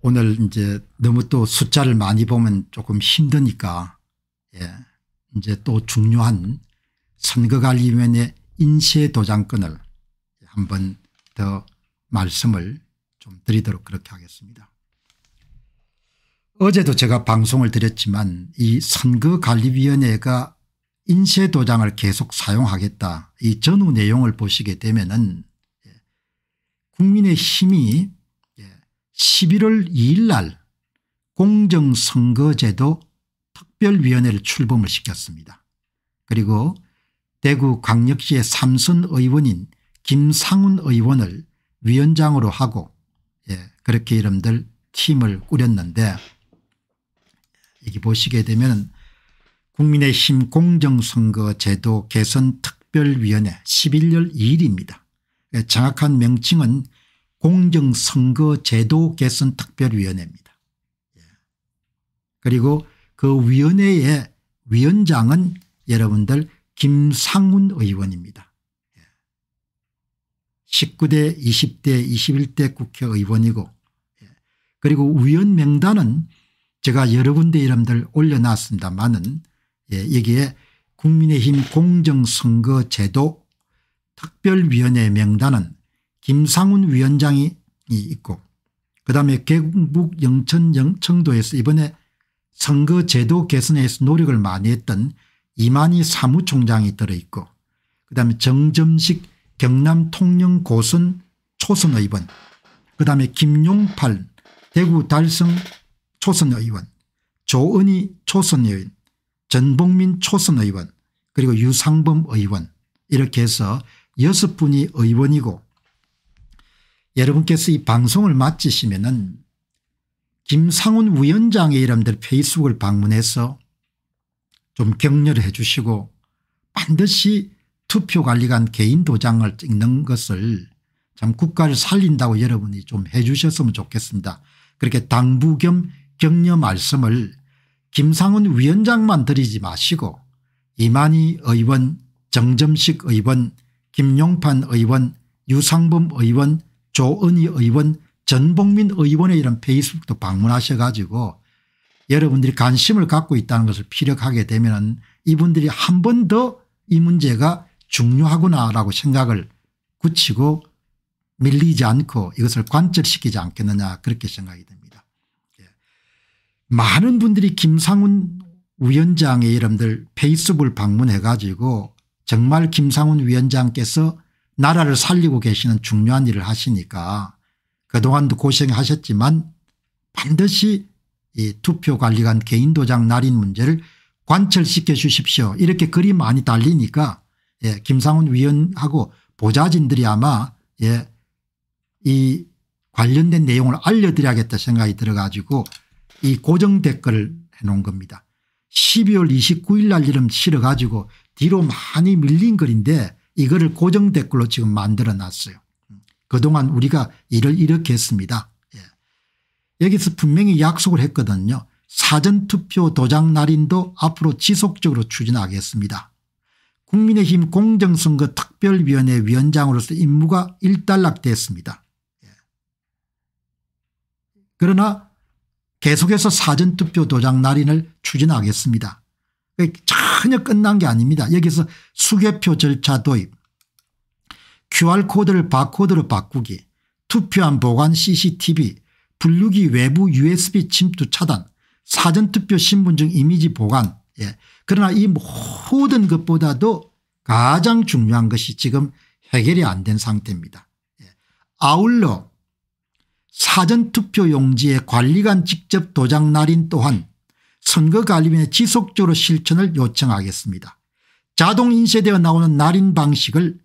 오늘 이제 너무 또 숫자를 많이 보면 조금 힘드니까 예. 이제 또 중요한 선거관리위원회 인쇄도장권을 한번 더 말씀을 좀 드리도록 그렇게 하겠습니다. 어제도 제가 방송을 드렸지만 이 선거관리위원회가 인쇄도장을 계속 사용하겠다 이 전후 내용을 보시게 되면 예, 국민의 힘이 11월 2일 날 공정선거제도 특별위원회를 출범을 시켰습니다. 그리고 대구 광역시의 삼선 의원인 김상훈 의원을 위원장으로 하고 예, 그렇게 이름들 팀을 꾸렸는데 여기 보시게 되면 국민의힘 공정선거제도 개선특별위원회 11월 2일입니다. 예, 정확한 명칭은 공정선거제도 개선특별위원회입니다. 예. 그리고 그 위원회의 위원장은 여러분들 김상훈 의원입니다. 19대 20대 21대 국회의원이고 예. 그리고 위원 명단은 제가 여러 군데 이름들 올려놨습니다마는 예, 여기에 국민의힘 공정선거제도 특별위원회 명단은 김상훈 위원장이 있고 그다음에 경북 영천 영청도에서 이번에 선거 제도 개선에서 노력을 많이 했던 이만희 사무총장이 들어있고 그다음에 정점식 경남 통영 고선 초선 의원 그다음에 김용팔 대구 달성 초선 의원 조은희 초선 의원 전봉민 초선 의원 그리고 유상범 의원 이렇게 해서 여섯 분이 의원이고 여러분께서 이 방송을 마치시면 김상훈 위원장의 이름들 페이스북을 방문해서 좀 격려를 해 주시고 반드시 투표관리관 개인 도장을 찍는 것을 참 국가를 살린다고 여러분이 좀 해 주셨으면 좋겠습니다. 그렇게 당부 겸 격려 말씀을 김상훈 위원장만 드리지 마시고 이만희 의원 정점식 의원 김용판 의원 유상범 의원 조은희 의원 전복민 의원의 이런 페이스북도 방문하셔 가지고 여러분들이 관심을 갖고 있다는 것을 피력하게 되면 이분들이 한 번 더 이 문제가 중요하구나라고 생각을 굳히고 밀리지 않고 이것을 관철시키지 않겠느냐 그렇게 생각이 됩니다. 예. 많은 분들이 김상훈 위원장의 이름들 페이스북을 방문해 가지고 정말 김상훈 위원장께서 나라를 살리고 계시는 중요한 일을 하시니까 그동안도 고생하셨지만 반드시 이 투표관리관 개인도장 날인 문제를 관철시켜 주십시오. 이렇게 글이 많이 달리니까 예, 김상훈 위원하고 보좌진들이 아마 예, 이 관련된 내용을 알려드려야겠다 생각이 들어가지고 이 고정 댓글을 해놓은 겁니다. 12월 29일 날 이름 실어가지고 뒤로 많이 밀린 글인데 이거를 고정 댓글로 지금 만들어 놨어요. 그동안 우리가 일을 이렇게 했습니다. 예. 여기서 분명히 약속을 했거든요. 사전투표 도장 날인도 앞으로 지속적으로 추진하겠습니다. 국민의힘 공정선거 특별위원회 위원장으로서 임무가 일단락됐습니다. 예. 그러나 계속해서 사전투표 도장 날인을 추진하겠습니다. 전혀 끝난 게 아닙니다. 여기서 수개표 절차 도입 QR코드를 바코드로 바꾸기 투표함 보관 CCTV 분류기 외부 USB 침투 차단 사전투표 신분증 이미지 보관 예. 그러나 이 모든 것보다도 가장 중요한 것이 지금 해결이 안 된 상태입니다. 예. 아울러 사전투표 용지에 관리관 직접 도장 날인 또한 선거 관리위원회 지속적으로 실천을 요청하겠습니다. 자동 인쇄되어 나오는 날인 방식을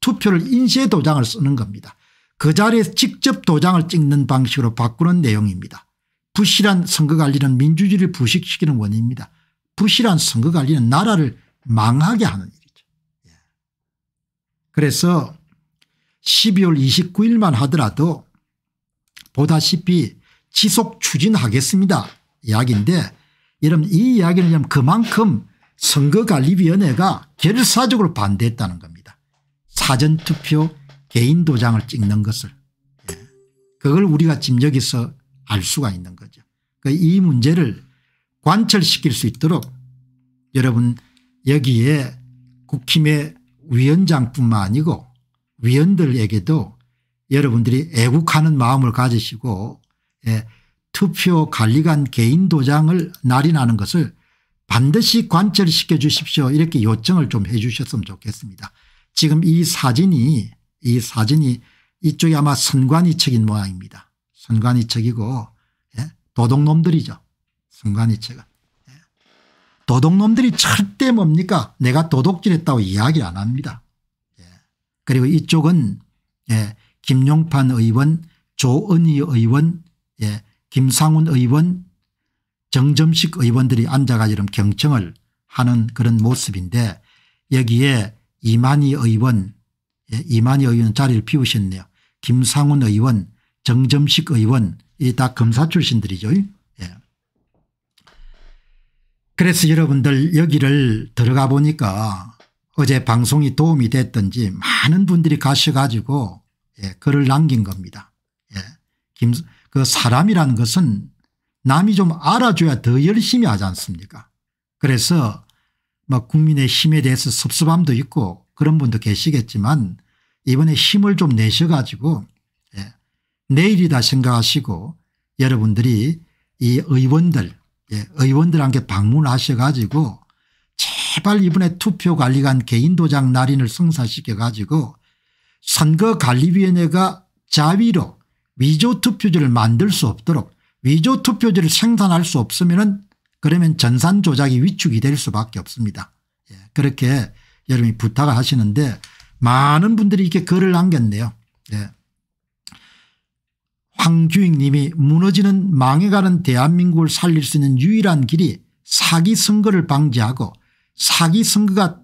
투표를 인쇄 도장을 쓰는 겁니다. 그 자리에 직접 도장을 찍는 방식으로 바꾸는 내용입니다. 부실한 선거관리는 민주주의를 부식시키는 원인입니다. 부실한 선거관리는 나라를 망하게 하는 일이죠. 예. 그래서 12월 29일만 하더라도 보다시피 지속 추진하겠습니다. 이야기인데 여러분 이 이야기는 그만큼 선거관리위원회가 결사적으로 반대했다는 겁니다. 사전투표 개인 도장을 찍는 것을. 예. 그걸 우리가 지금 여기서 알 수가 있는 거죠. 그러니까 이 문제를 관철시킬 수 있도록 여러분 여기에 국힘의 위원장뿐만 아니고 위원들에게도 여러분들이 애국하는 마음을 가지시고 예, 투표 관리관 개인 도장을 날인하는 것을 반드시 관철시켜 주십시오 이렇게 요청을 좀 해 주셨으면 좋겠습니다. 지금 이 사진이 이 사진이 이쪽이 아마 선관위 측인 모양입니다. 선관위 측이고 예? 도둑놈들이죠. 선관위 측은. 예. 도둑놈들이 절대 뭡니까 내가 도둑질했다고 이야기 안 합니다. 예. 그리고 이쪽은 예. 김용판 의원 조은희 의원 예. 김상훈 의원 정점식 의원들이 앉아가지고 경청을 하는 그런 모습인데 여기에 이만희 의원 예, 이만희 의원 자리를 비우셨네요. 김상훈 의원 정점식 의원 이 다 검사 출신들이죠. 예. 그래서 여러분들 여기를 들어가 보니까 어제 방송이 도움이 됐던지 많은 분들이 가셔가지고 예, 글을 남긴 겁니다. 예. 김, 그 사람이라는 것은 남이 좀 알아줘야 더 열심히 하지 않습니까? 그래서 뭐 국민의 힘에 대해서 섭섭함도 있고 그런 분도 계시겠지만 이번에 힘을 좀 내셔가지고 예, 내일이다 생각하시고 여러분들이 이 의원들 예, 의원들한테 방문하셔가지고 제발 이번에 투표관리관 개인도장 날인을 성사시켜 가지고 선거관리위원회가 자위로 위조 투표지를 만들 수 없도록 위조 투표지를 생산할 수 없으면 그러면 전산 조작이 위축이 될 수밖에 없습니다. 예, 그렇게 여러분이 부탁을 하시는데 많은 분들이 이렇게 글을 남겼네요. 예. 황규익 님이 무너지는 망해가는 대한민국을 살릴 수 있는 유일한 길이 사기 선거를 방지하고 사기 선거가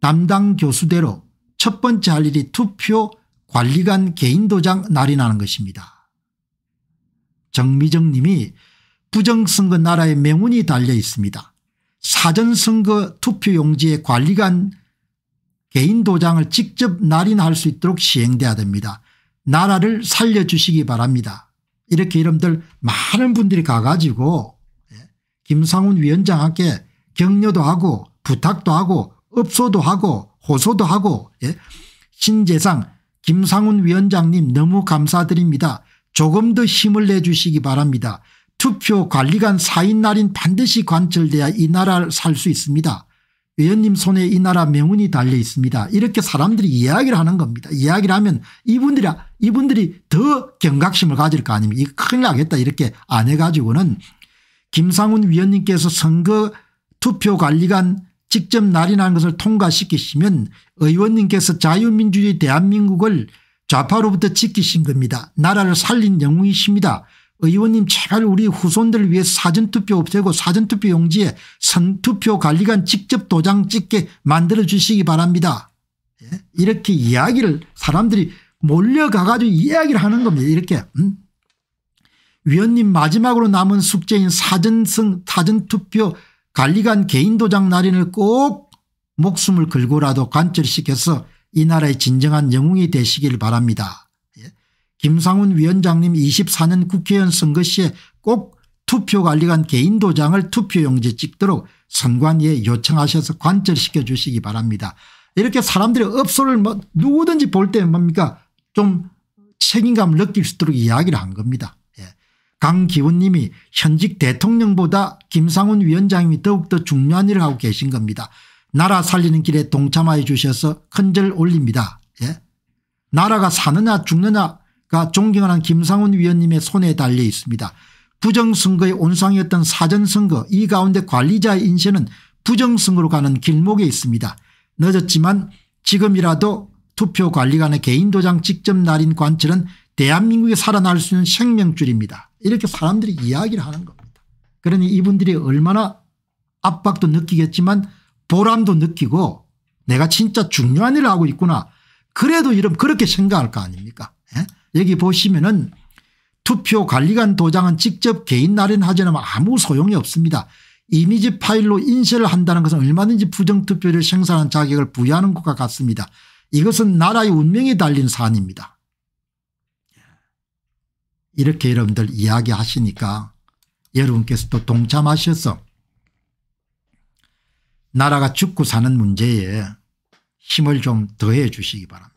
담당 교수대로 첫 번째 할 일이 투표 관리관 개인도장 날인하는 것입니다. 정미정 님이 부정선거 나라의 명운이 달려 있습니다. 사전선거 투표용지에 관리관 개인도장을 직접 날인할 수 있도록 시행돼야 됩니다. 나라를 살려주시기 바랍니다. 이렇게 여러분들 많은 분들이 가가지고 예, 김상훈 위원장에게 격려도 하고 부탁도 하고 업소도 하고 호소도 하고 예. 신재상 김상훈 위원장님 너무 감사드립니다. 조금 더 힘을 내주시기 바랍니다. 투표 관리관 사인 날인 반드시 관철돼야 이 나라를 살 수 있습니다. 위원님 손에 이 나라 명운이 달려 있습니다. 이렇게 사람들이 이야기를 하는 겁니다. 이야기를 하면 이분들이 이분들이 더 경각심을 가질 거 아닙니까? 이 큰일 나겠다 이렇게 안 해가지고는 김상훈 위원님께서 선거 투표관리관 직접 날인하는 것을 통과시키시면 의원님께서 자유민주주의 대한민국을 좌파로부터 지키신 겁니다. 나라를 살린 영웅이십니다. 의원님 제발 우리 후손들을 위해 사전투표 없애고 사전투표 용지에 선투표 관리관 직접 도장 찍게 만들어 주시기 바랍니다. 예? 이렇게 이야기를 사람들이 몰려가가지고 이야기를 하는 겁니다. 이렇게 음? 위원님 마지막으로 남은 숙제인 사전성 사전투표 관리관 개인 도장 날인을 꼭 목숨을 걸고라도 관철시켜서 이 나라의 진정한 영웅이 되시길 바랍니다. 예. 김상훈 위원장님 24년 국회의원 선거 시에 꼭 투표관리관 개인 도장을 투표용지에 찍도록 선관위에 요청하셔서 관철시켜 주시기 바랍니다. 이렇게 사람들이 업소를 뭐 누구든지 볼 때 뭡니까 좀 책임감을 느낄 수 있도록 이야기를 한 겁니다. 강기훈님이 현직 대통령보다 김상훈 위원장님이 더욱더 중요한 일을 하고 계신 겁니다. 나라 살리는 길에 동참하여 주셔서 큰절 올립니다. 예? 나라가 사느냐 죽느냐가 존경하는 김상훈 위원님의 손에 달려 있습니다. 부정선거의 온상이었던 사전선거 이 가운데 관리자의 인쇄는 부정선거로 가는 길목에 있습니다. 늦었지만 지금이라도 투표관리관의 개인 도장 직접 날인 관철은 대한민국에 살아날 수 있는 생명줄입니다. 이렇게 사람들이 이야기를 하는 겁니다. 그러니 이분들이 얼마나 압박도 느끼겠지만 보람도 느끼고 내가 진짜 중요한 일을 하고 있구나. 그래도 이런 그렇게 생각할 거 아닙니까 예? 여기 보시면은 투표 관리관 도장은 직접 개인 날인 하지 않으면 아무 소용이 없습니다. 이미지 파일로 인쇄를 한다는 것은 얼마든지 부정투표를 생산하는 자격을 부여하는 것과 같습니다. 이것은 나라의 운명이 달린 사안입니다. 이렇게 여러분들 이야기하시니까 여러분께서도 동참하셔서 나라가 죽고 사는 문제에 힘을 좀 더해 주시기 바랍니다.